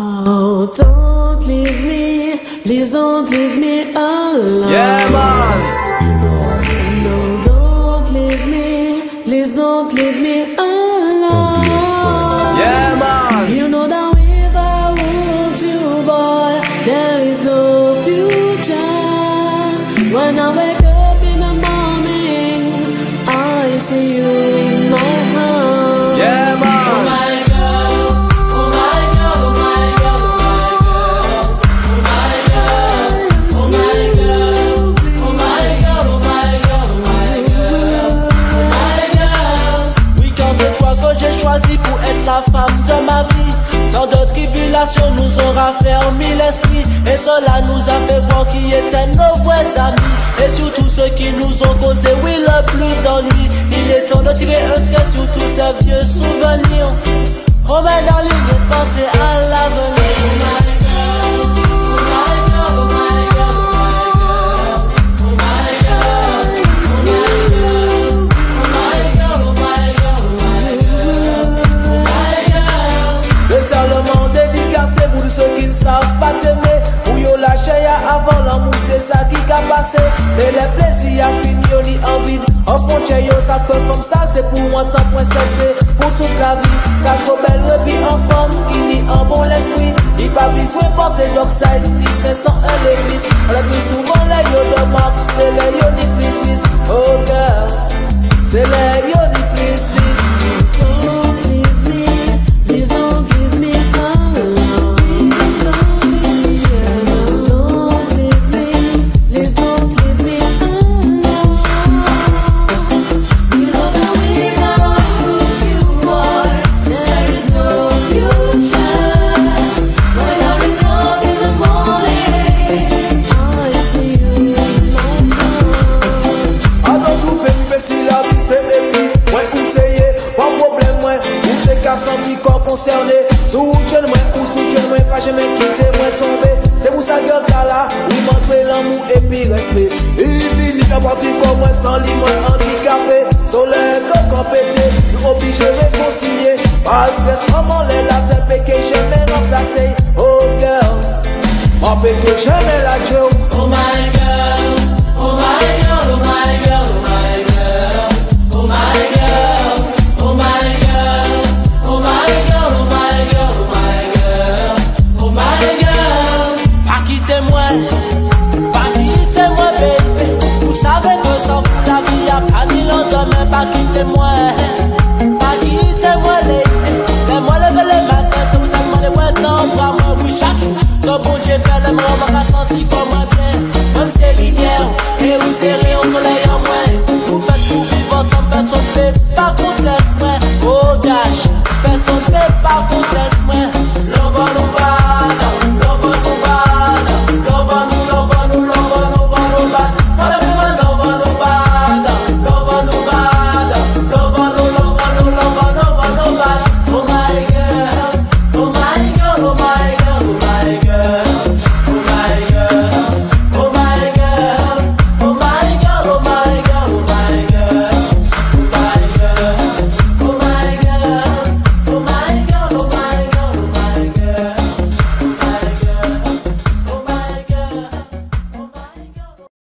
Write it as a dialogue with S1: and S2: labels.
S1: Oh, don't leave me, please don't leave me alone.
S2: Yeah, man.
S1: No, don't leave me, please don't leave me alone.
S3: Ma vie. Tant de tribulations nous ont raffermi l'esprit. Et cela nous a fait voir qui étaient nos vrais amis. Et surtout ceux qui nous ont causé, oui, le plus d'ennui. Il est temps de tirer un trait sur tous ces vieux souvenirs. Oh, mais darling, et penser à ça qui a passé. Mais les plaisirs a fini, on y envie En fond, tu yo, ça peut comme ça C'est pour moi, ça point stressé. Pour toute la vie, ça trop belle Le vie en forme, il y a un bon esprit. Il pas besoin de porter l'oxyde Il se sent un lévis On a plus souvent les yo de Max C'est les yo ni plus Oh girl, c'est les yo konserne Sou ou chen mwen, ou sou chen mwen Pa jeme kite mwen tombe Se pou sa gyo kala Ou montre l'amou epi respe E vini ka parti kon mwen San li mwen handikapé Soleil de kompete Nou oblige rekoncilier Paske saman le la te peke Jeme remplace Oh girl Ma peke jeme la joke
S1: Oh my girl,
S3: Le bon Dieu fait le mot, m'a ressenti